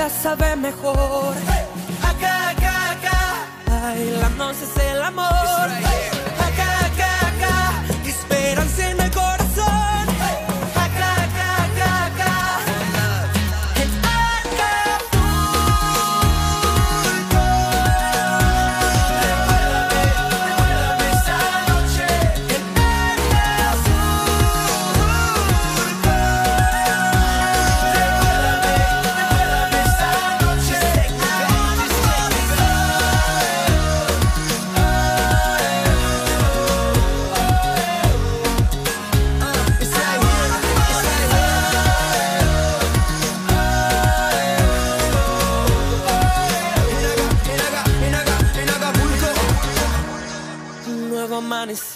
vida sabe mejor. Acá, acá, acá, bailando es el amor.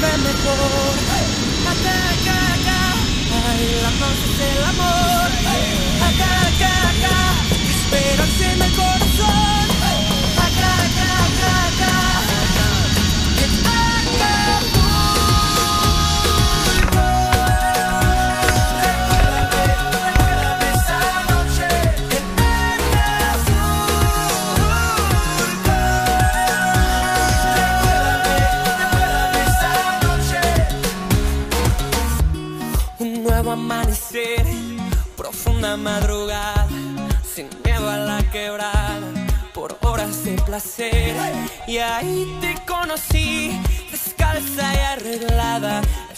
sabe mejor. Acá, acá, acá, bailamos es el amor. Acá, acá. profunda madrugada, sin miedo a la quebrada, por horas de placer. Y ahí te conocí, descalza y arreglada.